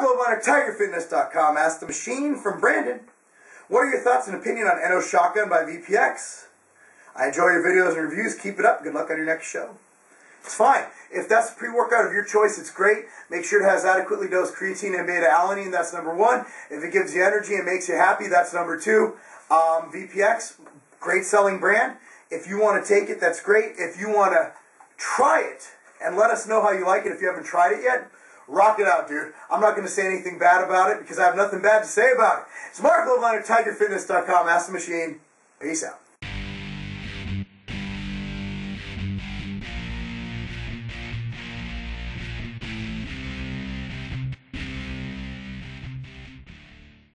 Marc Lobliner at TigerFitness.com asked the machine from Brandon, What are your thoughts and opinion on NO Shotgun by VPX? I enjoy your videos and reviews. Keep it up. Good luck on your next show. It's fine. If that's a pre-workout of your choice, it's great. Make sure it has adequately dosed creatine and beta-alanine. That's number one. If it gives you energy and makes you happy, that's number two. Um, VPX, great selling brand. If you want to take it, that's great. If you want to try it and let us know how you like it if you haven't tried it yet, rock it out, dude. I'm not going to say anything bad about it because I have nothing bad to say about it. It's Marc Lobliner at TigerFitness.com. Ask the machine. Peace out.